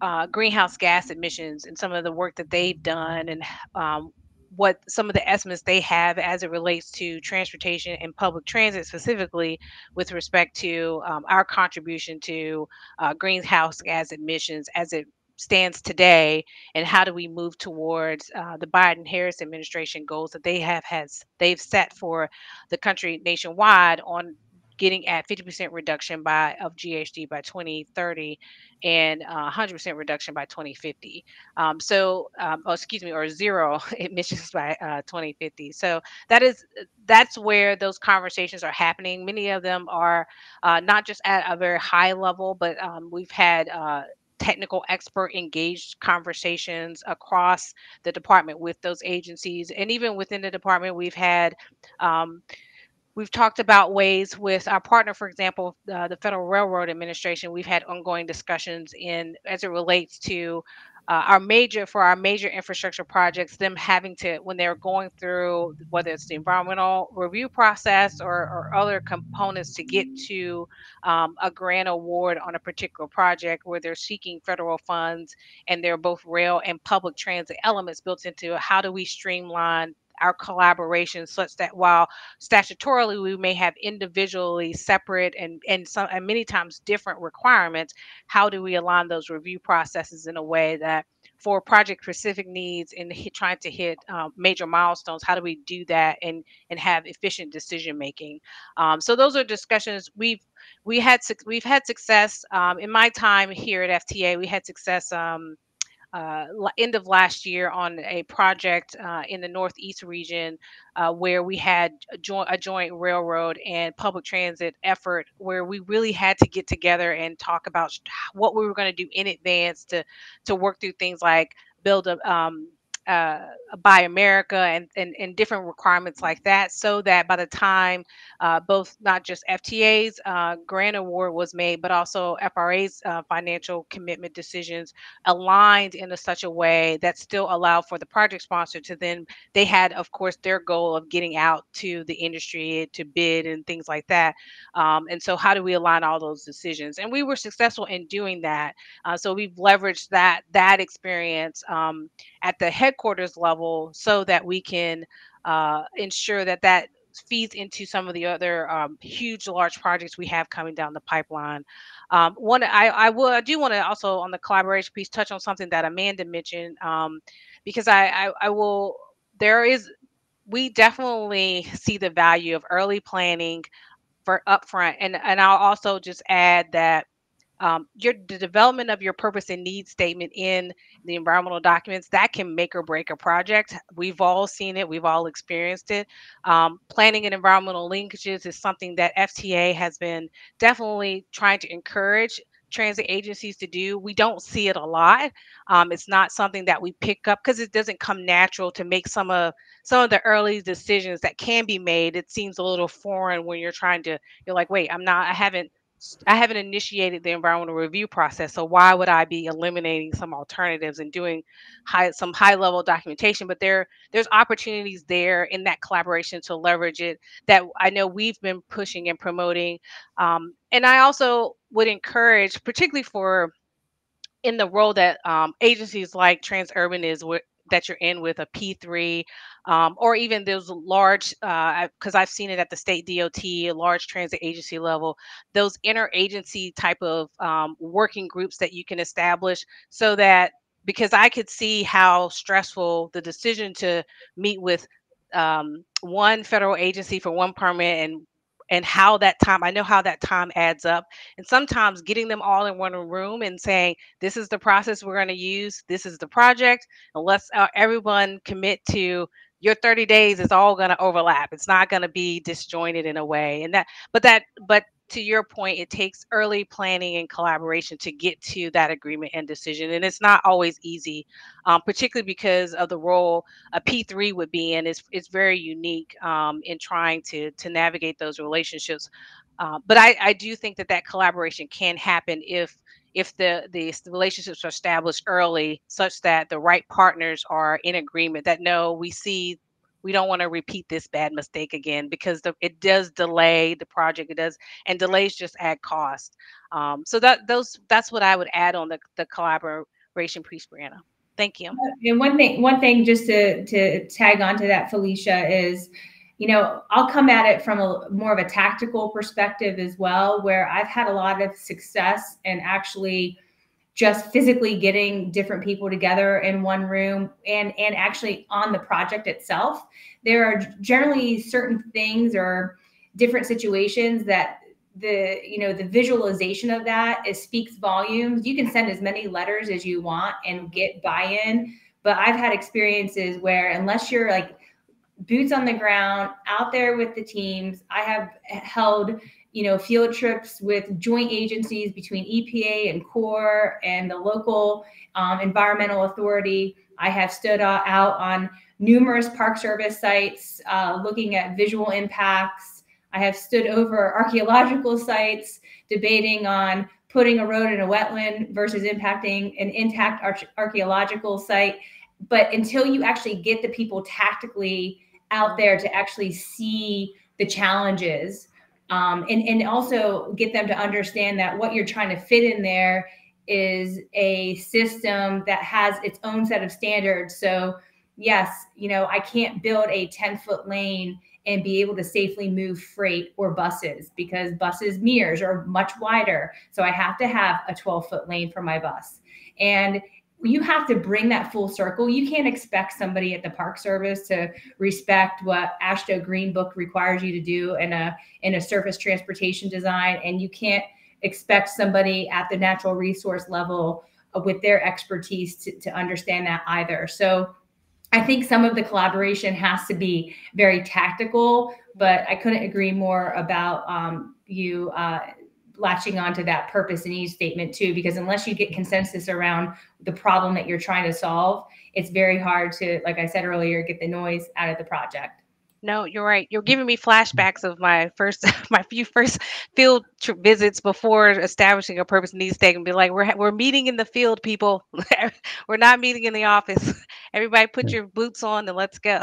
uh, greenhouse gas emissions and some of the work that they've done and um, what some of the estimates they have as it relates to transportation and public transit specifically with respect to um, our contribution to uh, greenhouse gas emissions as it stands today and how do we move towards uh, the biden harris administration goals that they have has they've set for the country nationwide on getting at 50% reduction by of GHG by 2030 and uh, 100% reduction by 2050. Um, so, um, oh, excuse me, or zero emissions by uh, 2050. So that is that's where those conversations are happening. Many of them are uh, not just at a very high level, but um, we've had uh, technical expert engaged conversations across the department with those agencies. And even within the department we've had um, we've talked about ways with our partner for example uh, the federal railroad administration. We've had ongoing discussions in as it relates to uh, our major for our major infrastructure projects them having to when they're going through whether it's the environmental review process or, or other components to get to um, a grant award on a particular project where they're seeking federal funds and there are both rail and public transit elements built into how do we streamline our collaboration such that while statutorily we may have individually separate and and some and many times different requirements how do we align those review processes in a way that for project specific needs and trying to hit um, major milestones how do we do that and and have efficient decision making? Um, so those are discussions. We've we had we've had success um, in my time here at fta we had success um, uh, end of last year on a project uh, in the Northeast region uh, where we had a, jo- a, joint railroad and public transit effort where we really had to get together and talk about what we were going to do in advance to to work through things like build a um, uh, Buy America and, and, and different requirements like that, so that by the time uh, both not just FTA's uh, grant award was made, but also FRA's uh, financial commitment decisions aligned in a, such a way that still allowed for the project sponsor to then they had, of course, their goal of getting out to the industry to bid and things like that. Um, and so, how do we align all those decisions? And we were successful in doing that. Uh, so we've leveraged that that experience um, at the headquarters level so that we can uh, ensure that that feeds into some of the other um, huge large projects we have coming down the pipeline. Um, one I, I will i do want to also on the collaboration piece touch on something that amanda mentioned um, because I, I i will there is we definitely see the value of early planning for upfront. And and i'll also just add that um, your the development of your purpose and need statement in the environmental documents that can make or break a project. We've all seen it we've all experienced it. Um, planning and environmental linkages is something that fta has been definitely trying to encourage transit agencies to do. We don't see it a lot. Um, it's not something that we pick up because it doesn't come natural to make some of some of the early decisions that can be made. It seems a little foreign when you're trying to you're like wait i'm not i haven't I haven't initiated the environmental review process, so why would I be eliminating some alternatives and doing high some high level documentation? But there there's opportunities there in that collaboration to leverage it that I know we've been pushing and promoting. Um, and I also would encourage, particularly for in the role that um, agencies like Transurban is that you're in with a P3 um, or even those large, because uh, I've seen it at the state DOT, large transit agency level, those interagency type of um, working groups that you can establish so that because I could see how stressful the decision to meet with um, one federal agency for one permit and and how that time i know how that time adds up and sometimes getting them all in one room and saying this is the process we're going to use this is the project and let's uh, everyone commit to your 30 days is all going to overlap it's not going to be disjointed in a way and that but that but to your point, it takes early planning and collaboration to get to that agreement and decision. And it's not always easy, um, particularly because of the role a P3 would be in. It's, it's very unique um, in trying to, to navigate those relationships. Uh, but I, I do think that that collaboration can happen if if the, the relationships are established early such that the right partners are in agreement that no we see we don't want to repeat this bad mistake again because the, it does delay the project. It does, and delays just add cost. Um, so that those that's what I would add on the the collaboration piece, Brianne. Thank you. And one thing, one thing, just to to tag onto that, Felicia is you know, I'll come at it from a more of a tactical perspective as well, where I've had a lot of success and actually just physically getting different people together in one room and and actually on the project itself. There are generally certain things or different situations that the you know the visualization of that is speaks volumes. You can send as many letters as you want and get buy-in but i've had experiences where unless you're like boots on the ground out there with the teams i have held you know, field trips with joint agencies between EPA and Corps and the local um, environmental authority. I have stood out on numerous Park Service sites uh, looking at visual impacts. I have stood over archaeological sites debating on putting a road in a wetland versus impacting an intact archaeological site. But until you actually get the people tactically out there to actually see the challenges, um, and and also get them to understand that what you're trying to fit in there is a system that has its own set of standards. So yes, you know, I can't build a 10 foot lane and be able to safely move freight or buses because buses mirrors are much wider. So I have to have a 12 foot lane for my bus. And you have to bring that full circle. You can't expect somebody at the Park Service to respect what AASHTO Green Book requires you to do in a in a surface transportation design, and you can't expect somebody at the natural resource level with their expertise to, to understand that either. So I think some of the collaboration has to be very tactical, but I couldn't agree more about um, you uh, latching onto that purpose and need statement too, because unless you get consensus around the problem that you're trying to solve, it's very hard to, like I said earlier, get the noise out of the project. No, you're right. You're giving me flashbacks of my first, my few first field visits before establishing a purpose needs statement. Be like, we're we're meeting in the field, people. we're not meeting in the office. Everybody, put your boots on and let's go.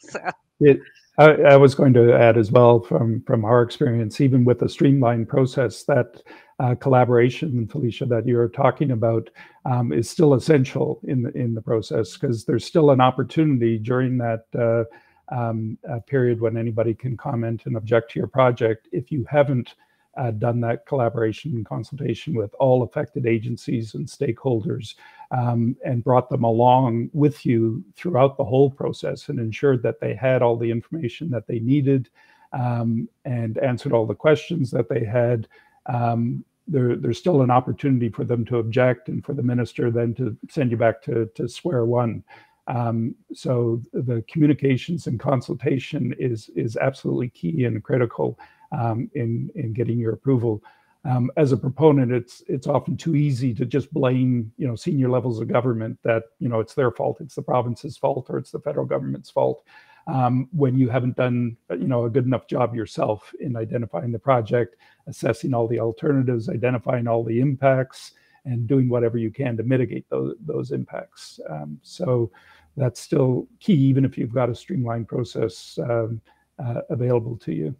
so it, I, I, was going to add as well from from our experience, even with the streamlined process, that uh, collaboration, Felicia, that you're talking about, um, is still essential in the in the process because there's still an opportunity during that. Uh, um, period when anybody can comment and object to your project if you haven't uh, done that collaboration and consultation with all affected agencies and stakeholders um, and brought them along with you throughout the whole process and ensured that they had all the information that they needed um, and answered all the questions that they had. Um, there, there's still an opportunity for them to object and for the minister then to send you back to, to square one. Um, so the communications and consultation is is absolutely key and critical um, in in getting your approval. Um, as a proponent, it's it's often too easy to just blame you know senior levels of government that you know it's their fault, it's the province's fault, or it's the federal government's fault. Um, when you haven't done you know a good enough job yourself in identifying the project, assessing all the alternatives, identifying all the impacts, and doing whatever you can to mitigate those those impacts. Um, so that's still key, even if you've got a streamlined process um, uh, available to you.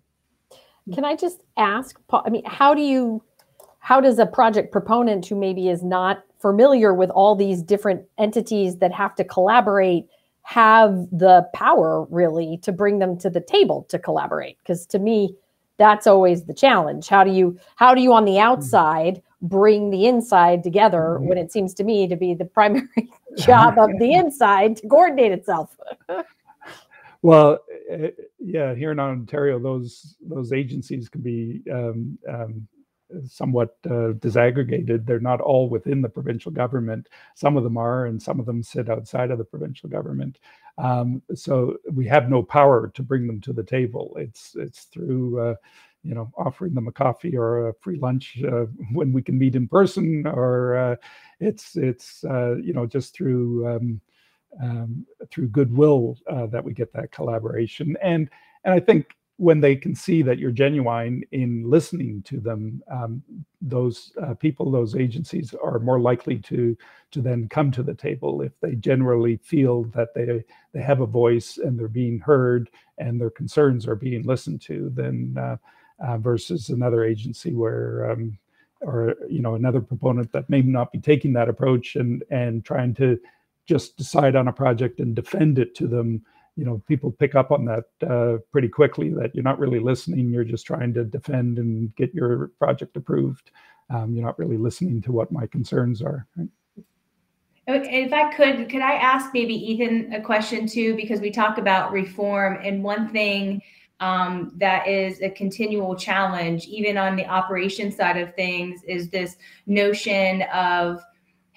Can I just ask, Paul, I mean, how do you, how does a project proponent who maybe is not familiar with all these different entities that have to collaborate have the power really to bring them to the table to collaborate? Because to me, that's always the challenge. How do you, how do you on the hmm. outside bring the inside together mm-hmm. when it seems to me to be the primary job of the inside to coordinate itself. well, eh, yeah, here in Ontario, those those agencies can be um, um, somewhat uh, disaggregated. They're not all within the provincial government. Some of them are, and some of them sit outside of the provincial government. Um, so we have no power to bring them to the table. It's it's through uh, you know offering them a coffee or a free lunch uh, when we can meet in person or uh, it's it's uh, you know just through um, um, through goodwill uh, that we get that collaboration and and I think when they can see that you're genuine in listening to them, um, those uh, people, those agencies are more likely to to then come to the table if they generally feel that they they have a voice and they're being heard and their concerns are being listened to. Then uh, uh, versus another agency where um, or you know another proponent that may not be taking that approach and and trying to just decide on a project and defend it to them you know people pick up on that uh, pretty quickly that you're not really listening you're just trying to defend and get your project approved um, you're not really listening to what my concerns are right? if i could could i ask maybe ethan a question too because we talk about reform and one thing um, that is a continual challenge, even on the operation side of things, is this notion of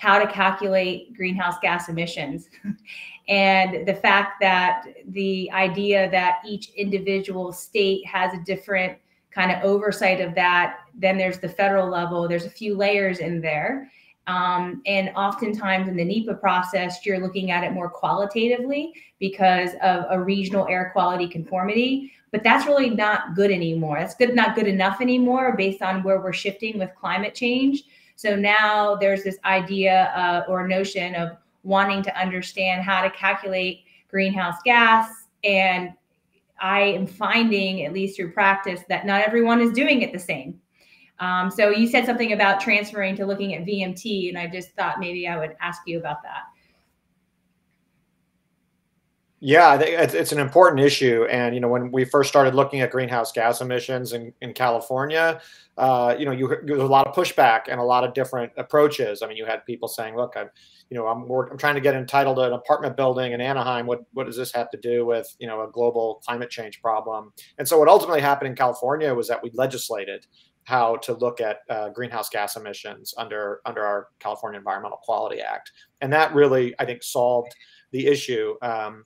how to calculate greenhouse gas emissions. and the fact that the idea that each individual state has a different kind of oversight of that, then there's the federal level, there's a few layers in there. Um, and oftentimes in the NEPA process, you're looking at it more qualitatively because of a regional air quality conformity but that's really not good anymore. That's good, not good enough anymore based on where we're shifting with climate change. So now there's this idea uh, or notion of wanting to understand how to calculate greenhouse gas. And I am finding, at least through practice, that not everyone is doing it the same. Um, so you said something about transferring to looking at VMT, and I just thought maybe I would ask you about that. Yeah, it's an important issue. And, you know, when we first started looking at greenhouse gas emissions in, in California, uh, you know, you, there was a lot of pushback and a lot of different approaches. I mean, you had people saying, look, I'm, you know, I'm, I'm trying to get entitled to an apartment building in Anaheim. What, what does this have to do with, you know, a global climate change problem? And so what ultimately happened in California was that we legislated how to look at uh, greenhouse gas emissions under under our California Environmental Quality Act, and that really I think solved the issue. Um,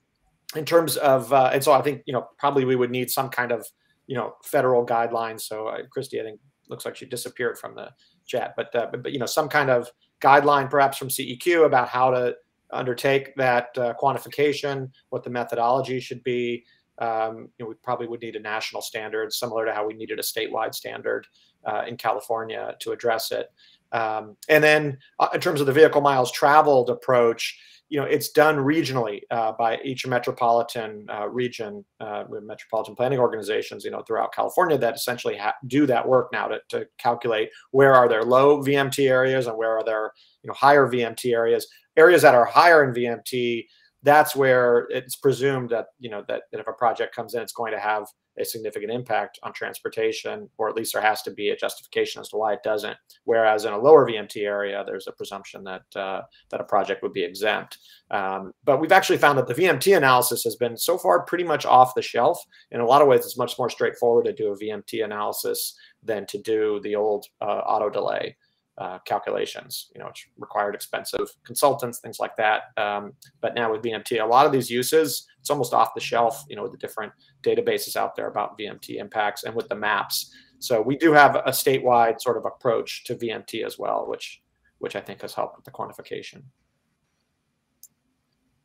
in terms of, uh, and so I think, you know, probably we would need some kind of, you know, federal guidelines. So uh, Christy, I think looks like she disappeared from the chat, but, uh, but, but, you know, some kind of guideline perhaps from CEQ about how to undertake that uh, quantification, what the methodology should be. Um, you know, we probably would need a national standard similar to how we needed a statewide standard uh, in California to address it. Um, and then uh, in terms of the vehicle miles traveled approach, you know, it's done regionally uh, by each metropolitan uh, region, uh, metropolitan planning organizations, you know, throughout California that essentially do that work now to, to calculate where are there low VMT areas and where are there, you know, higher VMT areas. Areas that are higher in VMT, that's where it's presumed that, you know, that, that if a project comes in, it's going to have a significant impact on transportation, or at least there has to be a justification as to why it doesn't. Whereas in a lower VMT area, there's a presumption that uh, that a project would be exempt. Um, but we've actually found that the VMT analysis has been so far pretty much off the shelf. In a lot of ways, it's much more straightforward to do a VMT analysis than to do the old uh, auto delay uh, calculations, you know, which required expensive consultants, things like that. Um, but now with VMT, a lot of these uses, it's almost off the shelf, you know, with the different databases out there about VMT impacts and with the maps. So we do have a statewide sort of approach to VMT as well, which which I think has helped with the quantification.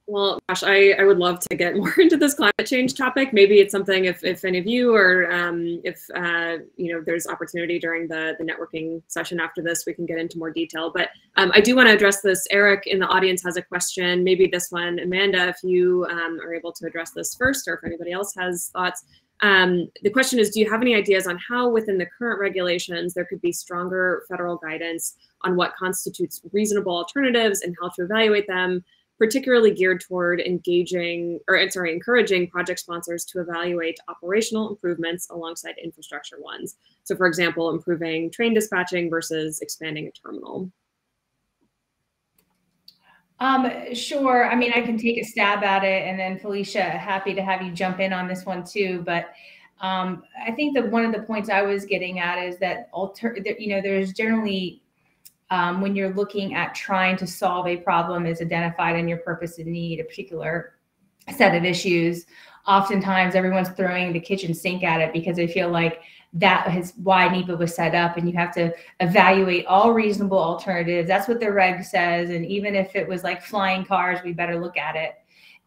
Well, gosh, I, I would love to get more into this climate change topic. Maybe it's something if, if any of you or um, if uh, you know there's opportunity during the, the networking session after this, we can get into more detail. But um, I do want to address this. Eric in the audience has a question. Maybe this one, Amanda, if you um, are able to address this first, or if anybody else has thoughts. Um, the question is, do you have any ideas on how within the current regulations there could be stronger federal guidance on what constitutes reasonable alternatives and how to evaluate them? Particularly geared toward engaging or sorry, encouraging project sponsors to evaluate operational improvements alongside infrastructure ones. So for example, improving train dispatching versus expanding a terminal. Um, sure. I mean, I can take a stab at it and then Felicia, happy to have you jump in on this one too. But um, I think that one of the points I was getting at is that alter, you know, there's generally um, when you're looking at trying to solve a problem is identified in your purpose and need, a particular set of issues. Oftentimes, everyone's throwing the kitchen sink at it because they feel like that is why NEPA was set up, and you have to evaluate all reasonable alternatives. That's what the reg says, and even if it was like flying cars, we better look at it.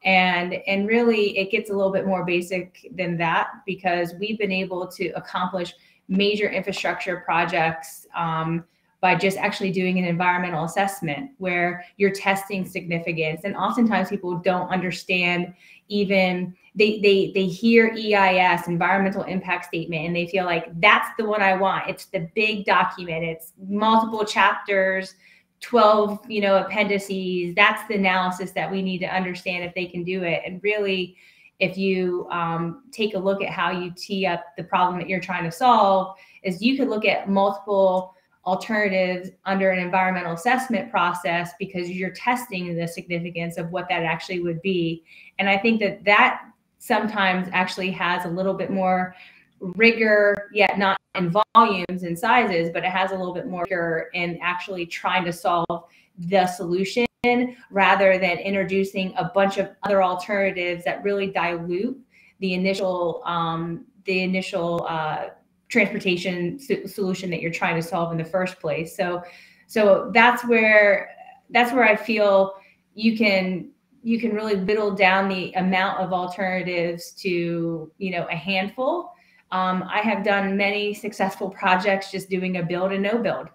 And and really, it gets a little bit more basic than that because we've been able to accomplish major infrastructure projects. Um, by just actually doing an environmental assessment where you're testing significance. And oftentimes people don't understand even they they they hear EIS, environmental impact statement, and they feel like that's the one I want. It's the big document. It's multiple chapters, 12, you know, appendices. That's the analysis that we need to understand if they can do it. And really, if you um, take a look at how you tee up the problem that you're trying to solve, is you could look at multiple alternatives under an environmental assessment process because you're testing the significance of what that actually would be. And I think that that sometimes actually has a little bit more rigor, yet not in volumes and sizes, but it has a little bit more rigor in actually trying to solve the solution rather than introducing a bunch of other alternatives that really dilute the initial um, the initial uh, transportation solution that you're trying to solve in the first place. So, so that's where that's where I feel you can you can really whittle down the amount of alternatives to you know a handful. Um, I have done many successful projects just doing a build and no build.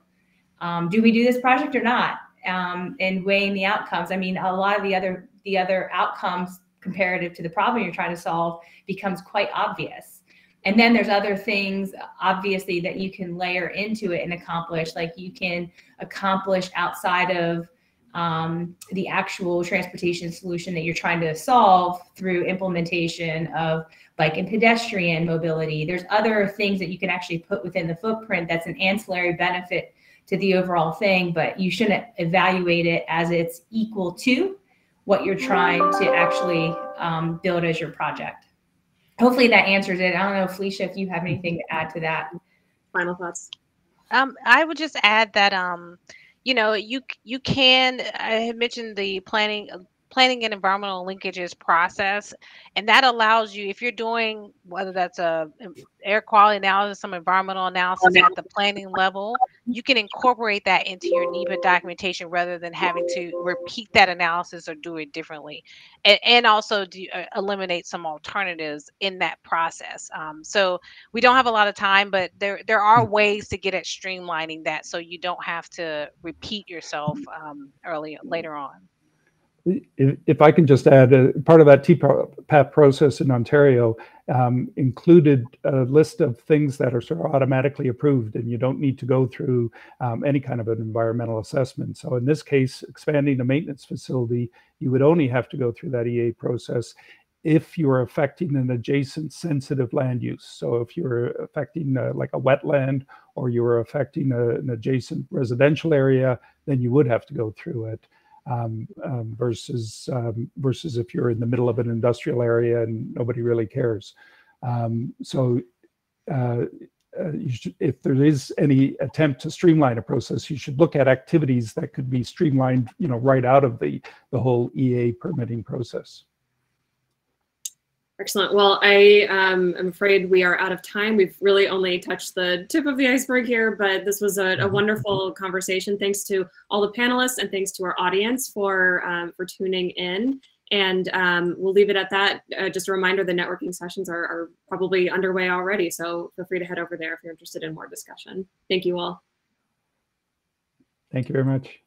Um, do we do this project or not? Um, and weighing the outcomes. I mean, a lot of the other the other outcomes comparative to the problem you're trying to solve becomes quite obvious. And then there's other things, obviously, that you can layer into it and accomplish. Like you can accomplish outside of um, the actual transportation solution that you're trying to solve through implementation of bike and pedestrian mobility. There's other things that you can actually put within the footprint that's an ancillary benefit to the overall thing, but you shouldn't evaluate it as it's equal to what you're trying to actually um, build as your project. Hopefully that answers it. I don't know, Felicia, if you have anything to add to that. Final thoughts. Um, I would just add that um, you know, you you can. I had mentioned the planning planning and environmental linkages process and that allows you if you're doing whether that's a air quality analysis some environmental analysis at the planning level you can incorporate that into your NEPA documentation rather than having to repeat that analysis or do it differently. And, and also do, uh, eliminate some alternatives in that process. Um, so we don't have a lot of time but there there are ways to get at streamlining that so you don't have to repeat yourself um, early later on if, if I can just add, uh, part of that TPAP process in Ontario um, included a list of things that are sort of automatically approved, and you don't need to go through um, any kind of an environmental assessment. So in this case, expanding a maintenance facility, you would only have to go through that EA process if you're affecting an adjacent sensitive land use. So if you're affecting uh, like a wetland or you're affecting a, an adjacent residential area, then you would have to go through it um, um, versus um, versus if you're in the middle of an industrial area and nobody really cares. Um, so uh, uh, should, if there is any attempt to streamline a process, you should look at activities that could be streamlined, you know, right out of the the whole EA permitting process. Excellent. Well, I um, am afraid we are out of time. We've really only touched the tip of the iceberg here, but this was a, a mm-hmm. wonderful conversation. Thanks to all the panelists and thanks to our audience for um, for tuning in. And um, we'll leave it at that. Uh, just a reminder, the networking sessions are, are probably underway already, so feel free to head over there if you're interested in more discussion. Thank you all. Thank you very much.